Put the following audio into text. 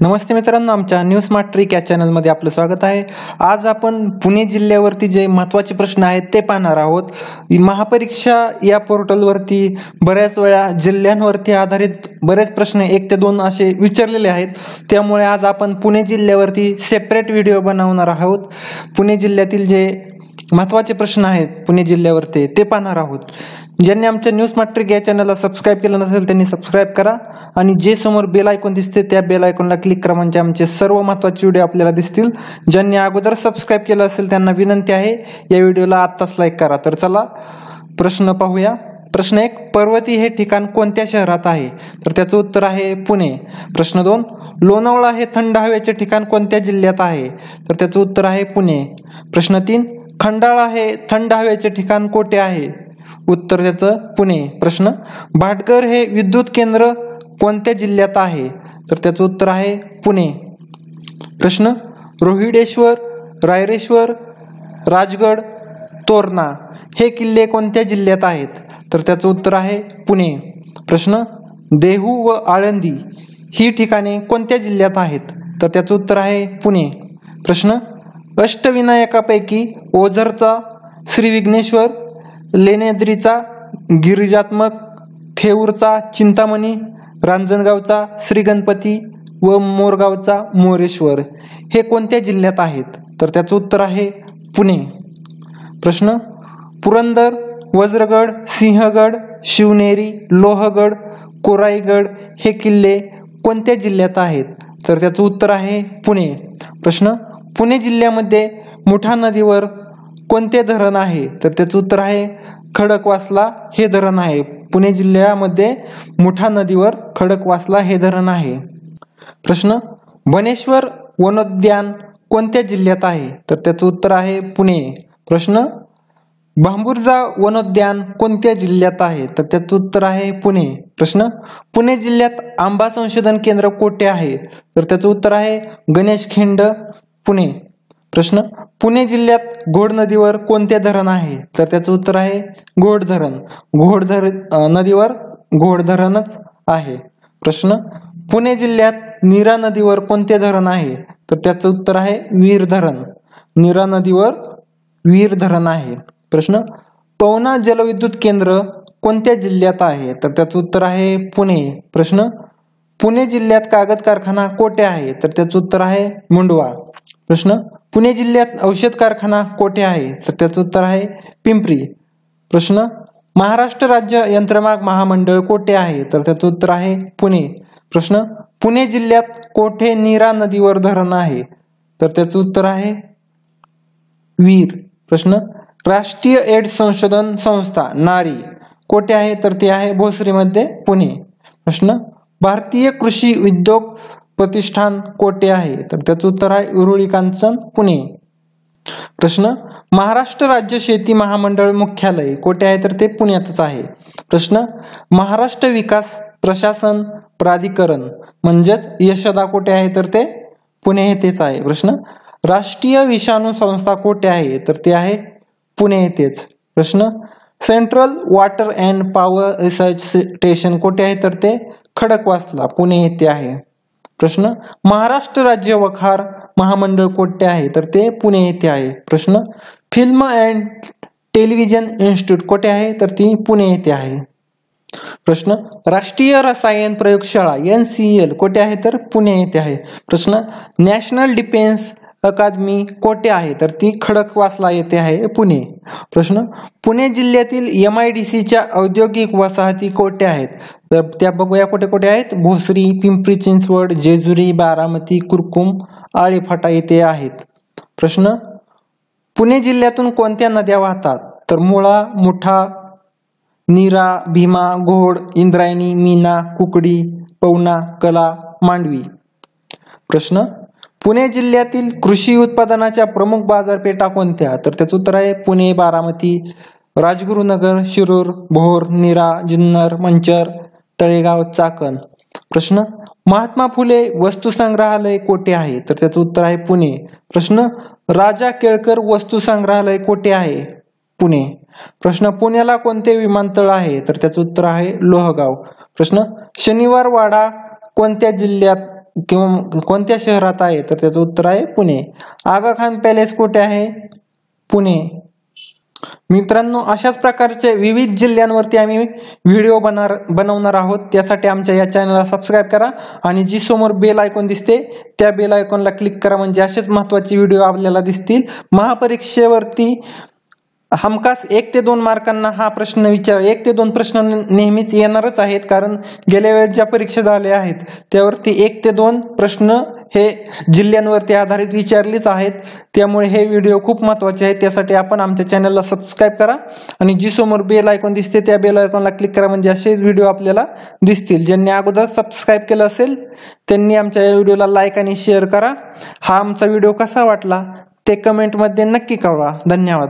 नमस्ते मित्रांनो आमच्या news smart trick या चॅनलमध्ये आपलं स्वागत आहे. आज आपण पुणे जिल्ह्यावरती जे महत्त्वाचे प्रश्न आहेत ते पाहणार आहोत. महापरीक्षा या पोर्टलवरती बऱ्याच वेळा जिल्ह्यांवरती आधारित बरेच प्रश्न एक ते दोन असे विचारलेले आहेत. त्यामुळे आज आपण पुणे जिल्ह्यावरती सेपरेट व्हिडिओ बनवणार आहोत. पुणे जिल्ह्यातील जे महत्त्वाचे प्रश्न आहेत पुणे जिल्ह्यावरती. ते पाहणार आहोत. ज्यांनी आमच्या न्यूज मॅट्रिक या चॅनलला सबस्क्राईब केलं नसेल त्यांनी सबस्क्राईब करा. आणि जे समोर बेल आयकॉन दिसते त्या बेल आयकॉनला क्लिक करा म्हणजे आमचे सर्व महत्त्वाचे व्हिडिओ आपल्याला दिसतील. ज्यांनी अगोदर सबस्क्राईब केलं असेल त्यांना विनंती आहे या व्हिडिओला आत्ताच लाईक करा. तर चला प्रश्न पाहूया. प्रश्न एक पर्वती हे ठिकाण कोणत्या शहरात आहे? तर त्याचं उत्तर आहे पुणे. प्रश्न दोन लोणावळा हे थंड हवेचे ठिकाण कोणत्या जिल्ह्यात आहे? तर त्याचं उत्तर आहे पुणे. प्रश्न तीन खंडाळा हे थंड हवेचे ठिकाण कोठे आहे? उत्तर त्याचं पुणे. प्रश्न भाटकर हे विद्युत केंद्र कोणत्या जिल्ह्यात आहे? तर त्याचं उत्तर आहे पुणे. प्रश्न रोहिडेश्वर रायरेश्वर राजगड तोरणा हे किल्ले कोणत्या जिल्ह्यात आहेत? तर त्याचं उत्तर आहे पुणे. प्रश्न देहू व आळंदी ही ठिकाणे कोणत्या जिल्ह्यात आहेत? तर त्याचं उत्तर आहे पुणे. प्रश्न अष्टविनायकापैकी ओझरचा श्री विघ्नेश्वर लेण्याद्रीचा गिरिजात्मक थेऊरचा चिंतामणी रांजणगावचा श्री गणपती व मोरगावचा मोरेश्वर. हे कोणत्या जिल्ह्यात आहेत? तर त्याचं उत्तर आहे पुणे. प्रश्न पुरंदर वज्रगड सिंहगड शिवनेरी लोहगड कोराईगड हे किल्ले कोणत्या जिल्ह्यात आहेत? तर त्याचं उत्तर आहे पुणे. प्रश्न पुणे जिल्ह्यामध्ये मुठा नदीवर कोणते धरण आहे? तर त्याचं उत्तर आहे खडकवासला हे धरण आहे. पुणे जिल्ह्यामध्ये मुठा नदीवर खडकवासला हे धरण आहे. प्रश्न बनेश्वर वनोद्यान कोणत्या जिल्ह्यात आहे? तर त्याचं उत्तर आहे पुणे. प्रश्न बांबुर्जा वनोद्यान कोणत्या जिल्ह्यात आहे? तर त्याचं उत्तर आहे पुणे. प्रश्न पुणे जिल्ह्यात आंबा संशोधन केंद्र कोठे आहे? तर त्याचं उत्तर आहे गणेश खिंड पुणे. प्रश्न पुणे जिल्ह्यात घोड नदीवर कोणते धरण आहे? तर त्याचं उत्तर आहे घोड धरण. घोड धर नदीवर घोड धरणच आहे. प्रश्न पुणे जिल्ह्यात नीरा नदीवर कोणते धरण आहे? तर त्याचं उत्तर आहे वीर धरण. नीरा नदीवर वीर धरण आहे. प्रश्न पवना जलविद्युत केंद्र कोणत्या जिल्ह्यात आहे? तर त्याचं उत्तर आहे पुणे. प्रश्न पुणे जिल्ह्यात कागद कारखाना कोठे आहे? तर त्याचं उत्तर आहे मुंडवा. प्रश्न. पुणे जिल्ह्यात औषध कारखाना कोठे आहे? तर त्याचं उत्तर आहे पिंपरी. प्रश्न. महाराष्ट्र राज्य यंत्रमाग महामंडळ कोठे आहे? तर त्याचं उत्तर आहे पुणे. प्रश्न. पुणे जिल्ह्यात कोठे नीरा नदीवर धरण आहे? तर त्याचं उत्तर आहे वीर. प्रश्न. राष्ट्रीय एड्स संशोधन संस्था नारी. कोठे आहे? तर ते आहे भोसरीमध्ये पुणे. प्रश्न. भारतीय कृषी उद्योग प्रतिष्ठान कोठे आहे? तर त्याचं उत्तर आहे उरुळी कांचन पुणे. प्रश्न महाराष्ट्र राज्य शेती महामंडळ मुख्यालय कोठे आहे? तर ते पुण्यातच आहे. प्रश्न महाराष्ट्र विकास प्रशासन प्राधिकरण म्हणजेच यशदा कोठे आहे? तर ते पुणे येथेच आहे. प्रश्न राष्ट्रीय विषाणू संस्था कोठे आहे? तर ते आहे पुणे येथेच. प्रश्न central water and power research station कोठे आहे? तर ते खडकवासला पुणे येथे आहे. प्रश्न महाराष्ट्र राज्य वखार महामंडळ कोठे आहे? तर ते पुणे येथे आहे. प्रश्न फिल्म अँड टेलिव्हिजन इन्स्टिट्यूट कोठे आहे? तर ती पुणे येथे आहे. प्रश्न राष्ट्रीय रसायन प्रयोगशाळा एन सी एल कोठे आहे? तर पुणे येथे आहे. प्रश्न नॅशनल डिफेन्स अकादमी कोठे आहे? तर ती खडकवासला येथे आहे पुणे. प्रश्न पुणे जिल्ह्यातील एम आय डी सीच्या औद्योगिक वसाहती कोठे आहेत? तर त्या बघूया कुठे कुठे आहेत. भोसरी पिंपरी चिंचवड जेजुरी बारामती कुरकुम आळेफाटा येथे आहेत. प्रश्न पुणे जिल्ह्यातून कोणत्या नद्या वाहतात? तर मुळा मुठा नीरा भीमा घोड इंद्रायणी मीना कुकडी पवना कला मांडवी. प्रश्न पुणे जिल्ह्यातील कृषी उत्पादनाच्या प्रमुख बाजारपेठा कोणत्या? तर त्याचं उत्तर आहे पुणे बारामती राजगुरुनगर शिरूर भोर नीरा जुन्नर मंचर तळेगाव चाकण. प्रश्न महात्मा फुले वस्तू संग्रहालय कोठे आहे? तर त्याचं उत्तर आहे पुणे. प्रश्न राजा केळकर वस्तू संग्रहालय कोठे आहे? पुणे. प्रश्न पुण्याला कोणते विमानतळ आहे? तर त्याचं उत्तर आहे लोहगाव. प्रश्न शनिवार वाडा कोणत्या जिल्ह्यात किंवा कोणत्या शहरात आहे? तर त्याचं उत्तर आहे पुणे. आगा खान पॅलेस कुठे आहे? पुणे. मित्रांनो अशाच प्रकारचे विविध जिल्ह्यांवरती आम्ही व्हिडिओ बनणार बनवणार आहोत. त्यासाठी आमच्या या चॅनलला सबस्क्राईब करा आणि जी समोर बेल आयकॉन दिसते त्या बेल आयकॉनला क्लिक करा म्हणजे असेच महत्त्वाचे व्हिडिओ आपल्याला दिसतील. महापरीक्षेवरती हमखास एक ते दोन मार्कांना हा प्रश्न विचार एक ते दोन प्रश्न नेहमीच येणारच आहेत. कारण गेल्या वेळेस ज्या परीक्षा झाल्या आहेत त्यावरती एक ते दोन प्रश्न हे जिल्ह्यांवरती आधारित विचारलीच आहेत. त्यामुळे हे व्हिडिओ खूप महत्त्वाचे आहेत. त्यासाठी आपण आमच्या चॅनलला सबस्क्राईब करा. आणि जी समोर बेल आयकॉन दिसते त्या बेल आयकॉनला क्लिक करा. म्हणजे असेच व्हिडिओ आपल्याला दिसतील. ज्यांनी अगोदर सबस्क्राईब केलं असेल त्यांनी आमच्या या व्हिडिओला लाईक आणि शेअर करा. हा आमचा व्हिडिओ कसा वाटला ते कमेंटमध्ये नक्की कळवा. धन्यवाद.